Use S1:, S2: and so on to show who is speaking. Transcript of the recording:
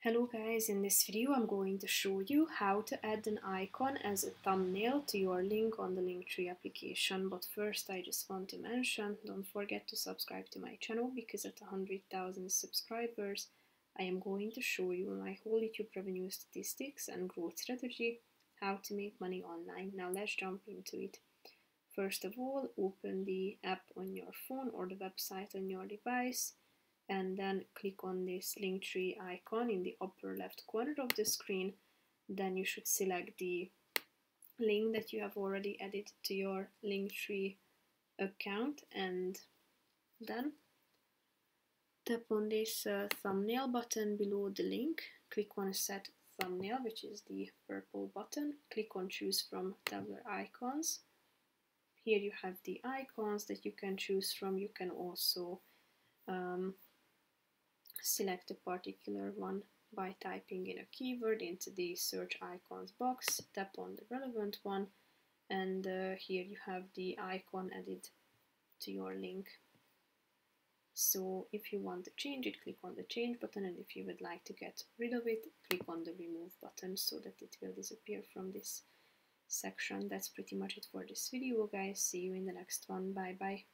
S1: Hello guys, in this video I'm going to show you how to add an icon as a thumbnail to your link on the Linktree application. But first I just want to mention, don't forget to subscribe to my channel because at 100,000 subscribers I am going to show you my whole YouTube revenue statistics and growth strategy, how to make money online. Now let's jump into it. First of all, open the app on your phone or the website on your device and then click on this Linktree icon in the upper left corner of the screen. Then you should select the link that you have already added to your Linktree account and then tap on this uh, thumbnail button below the link. Click on set thumbnail, which is the purple button. Click on choose from tabular icons. Here you have the icons that you can choose from. You can also um, select a particular one by typing in a keyword into the search icons box, tap on the relevant one, and uh, here you have the icon added to your link. So if you want to change it, click on the change button, and if you would like to get rid of it, click on the remove button so that it will disappear from this section. That's pretty much it for this video, guys. See you in the next one. Bye bye.